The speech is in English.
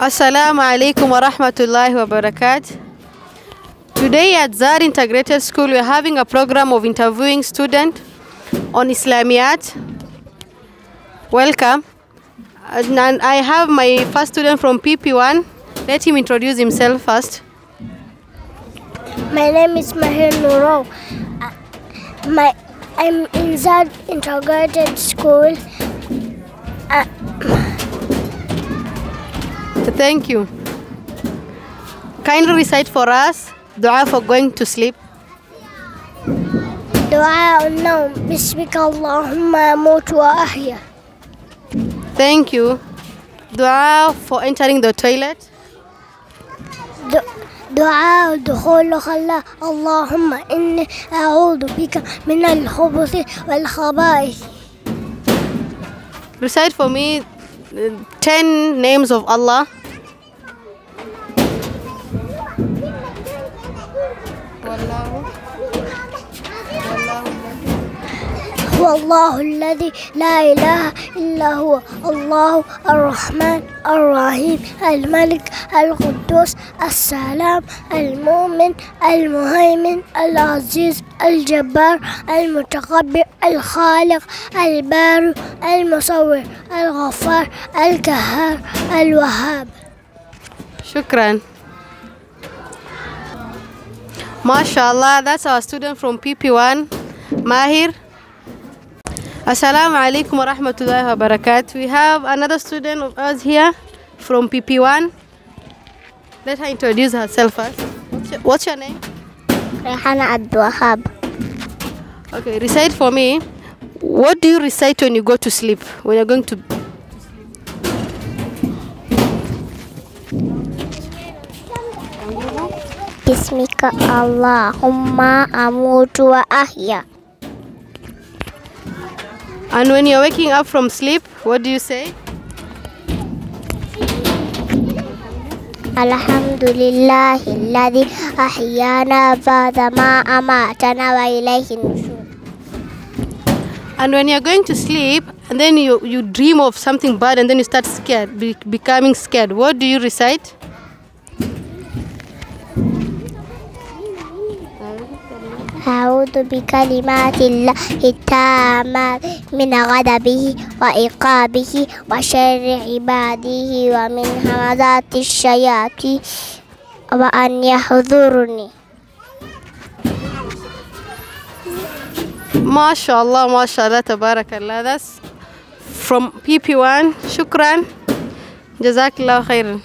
Assalamu alaikum wa rahmatullahi wa barakatuh. Today at Zaad Integrated School, we are having a program of interviewing students on Islamiyat. Welcome. And I have my first student from PP1. Let him introduce himself first. My name is Mahir Nuro. Uh, My, I'm in Zaad Integrated School. Uh, Thank you. Kindly recite for us dua for going to sleep. دعاء النوم باسمك اللهم أموت وأحيا Thank you. Dua for entering the toilet. د- دعاء دخول الخلاء اللهم إني أعوذ بك من الخبث والخبائث Recite for me uh, 10 names of Allah. هو الله الذي لا إله إلا هو. الله الرحمن الرحيم. الملك القدوس السلام. المؤمن المهيمن العزيز الجبار المتكبر الخالق البارئ المصور الغفار القهار الوهاب. Shukran. MashaAllah, that's our student from PP1, Mahir. Assalamu alaikum wa rahmatullahi wa barakatuh. We have another student of us here from PP1. Let her introduce herself first. What's your, what's your name? Rehana Abdulwahab. Okay, recite for me. What do you recite when you go to sleep, when you're going to باسمك اللهم أموت وأحيا And when you're waking up from sleep, what do you say? الحمد لله الذي أحيانا بعدما أماتنا وإليه النشور And when you're going to sleep and then you, you dream of something bad and then you start scared, be, becoming scared, what do you recite? أعوذ بكلمات الله التامة من غضبه وعقابه وشر عباده ومن همزات الشياطين وأن يحضرني. ما شاء الله ما شاء الله تبارك الله. That's from PP1 شكرا. جزاك الله خيرا.